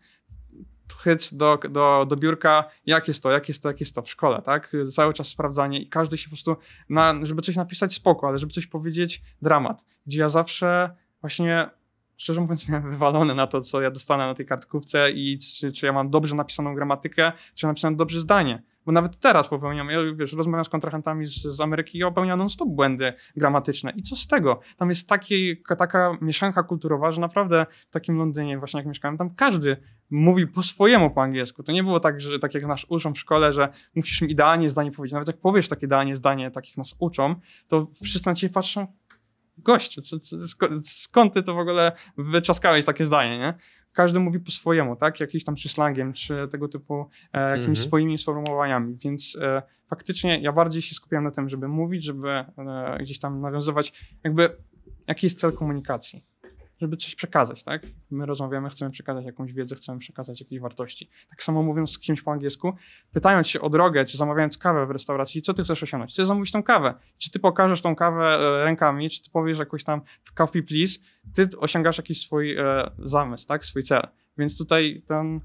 Chyć do, do, do biurka, jak jest to, jak jest to, jak jest to w szkole, tak? Cały czas sprawdzanie i każdy się po prostu, na, żeby coś napisać spoko, ale żeby coś powiedzieć, dramat. Gdzie ja zawsze właśnie, szczerze mówiąc, miałem wywalone na to, co ja dostanę na tej kartkówce i czy, czy ja mam dobrze napisaną gramatykę, czy napisane dobrze zdanie. Bo nawet teraz popełniam, ja wiesz, rozmawiam z kontrahentami z, z Ameryki i popełniam non-stop błędy gramatyczne. I co z tego? Tam jest taki, taka mieszanka kulturowa, że naprawdę w takim Londynie, właśnie jak mieszkałem, tam każdy mówi po swojemu po angielsku. To nie było tak, że tak jak nas uczą w szkole, że musisz im idealnie zdanie powiedzieć. Nawet jak powiesz takie idealnie zdanie, tak jak nas uczą, to wszyscy na ciebie patrzą, gościu, co, co, skąd ty to w ogóle wyczaskałeś takie zdanie, nie? Każdy mówi po swojemu, tak? Jakimś tam czy slangiem, czy tego typu e, jakimiś mhm. swoimi sformułowaniami, więc e, faktycznie ja bardziej się skupiam na tym, żeby mówić, żeby e, gdzieś tam nawiązywać, jakby jaki jest cel komunikacji żeby coś przekazać, tak? My rozmawiamy, chcemy przekazać jakąś wiedzę, chcemy przekazać jakieś wartości. Tak samo mówiąc z kimś po angielsku, pytając się o drogę, czy zamawiając kawę w restauracji, co ty chcesz osiągnąć? Chcesz zamówić tą kawę? Czy ty pokażesz tą kawę e, rękami, czy ty powiesz jakoś tam coffee please? Ty osiągasz jakiś swój e, zamysł, tak? Swój cel. Więc tutaj ten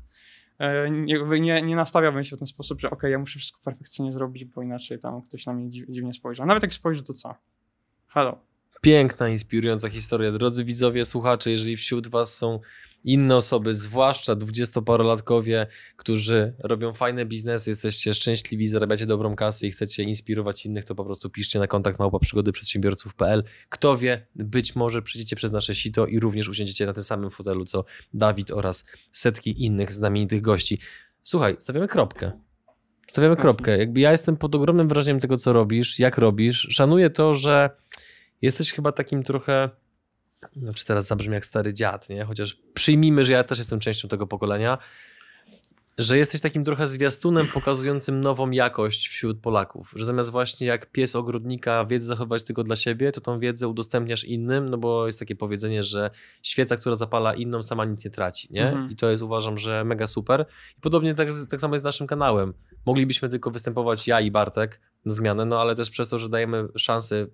e, nie, nie, nie nastawiałbym się w ten sposób, że ok, ja muszę wszystko perfekcyjnie zrobić, bo inaczej tam ktoś na mnie dziwnie spojrzy. Nawet jak spojrzy, to co? Hello. Piękna, inspirująca historia. Drodzy widzowie, słuchacze, jeżeli wśród Was są inne osoby, zwłaszcza dwudziestoparolatkowie, którzy robią fajne biznesy, jesteście szczęśliwi, zarabiacie dobrą kasę i chcecie inspirować innych, to po prostu piszcie na kontakt małpa przedsiębiorców.pl. Kto wie, być może przejdziecie przez nasze sito i również usiądziecie na tym samym fotelu, co Dawid oraz setki innych znamienitych gości. Słuchaj, stawiamy kropkę. Stawiamy kropkę. Jakby ja jestem pod ogromnym wrażeniem tego, co robisz, jak robisz. Szanuję to, że jesteś chyba takim trochę, znaczy teraz zabrzmi jak stary dziad, nie? Chociaż przyjmijmy, że ja też jestem częścią tego pokolenia, że jesteś takim trochę zwiastunem pokazującym nową jakość wśród Polaków, że zamiast właśnie jak pies ogrodnika wiedzę zachowywać tylko dla siebie, to tą wiedzę udostępniasz innym, no bo jest takie powiedzenie, że świeca, która zapala inną, sama nic nie traci, nie? Mhm. I to jest uważam, że mega super. I podobnie tak, tak samo jest z naszym kanałem. Moglibyśmy tylko występować ja i Bartek, na zmianę, no ale też przez to, że dajemy szansę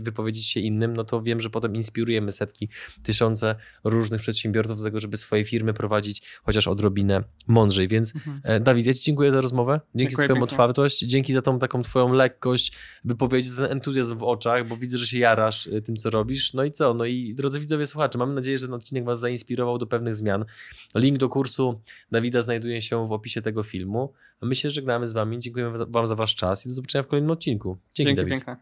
wypowiedzieć się innym, no to wiem, że potem inspirujemy setki, tysiące różnych przedsiębiorców do tego, żeby swoje firmy prowadzić chociaż odrobinę mądrzej. Więc mhm. E, Dawid, ja Ci dziękuję za rozmowę, dzięki dziękuję za Twoją otwartość, dzięki za tą taką Twoją lekkość wypowiedzi, za ten entuzjazm w oczach, bo widzę, że się jarasz e, tym, co robisz. No i co? No i drodzy widzowie, słuchacze, mamy nadzieję, że ten odcinek Was zainspirował do pewnych zmian. Link do kursu Dawida znajduje się w opisie tego filmu. A my się żegnamy z Wami, dziękujemy Wam za Wasz czas i do zobaczenia w kolejnym odcinku. Dzięki, Dzięki Dawid. piękne.